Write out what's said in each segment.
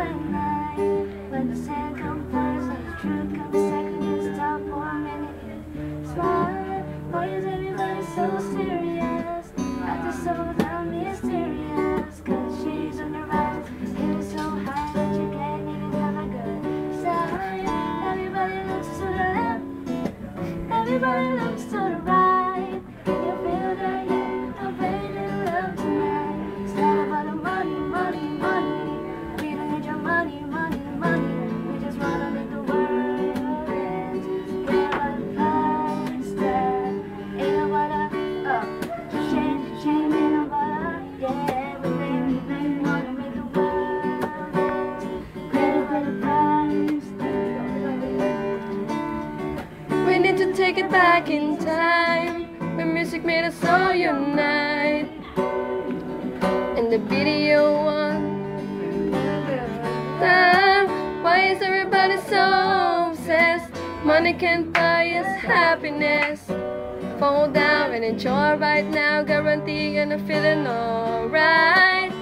At night when the sand comes first and the truth comes second. Everybody looks to the take it back in time when music made us all unite. And the video one time. Why is everybody so obsessed? Money can't buy us happiness. Fall down and enjoy right now. Guarantee you're feeling alright.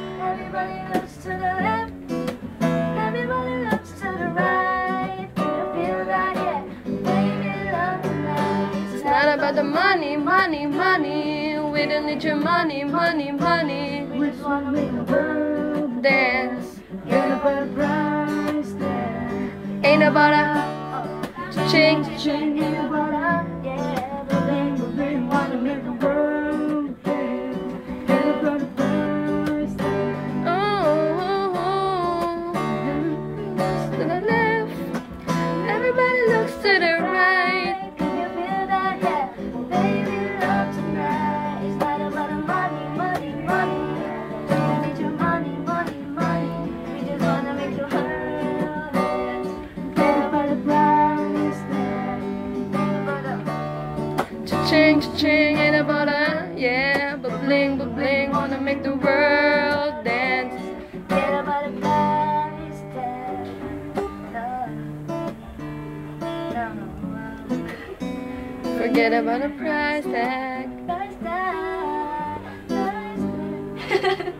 About the money, money, money. We don't need your money, money, money. We just wanna make the world Dance. get a better price there. Ain't about a change. Change ain't about a, Cha-ching, cha-ching, ain't about a yeah. But bling, but bling, wanna make the world dance. Get about the price tag. No, no, no. Forget about the price tag. Price tag. Price tag. Bye.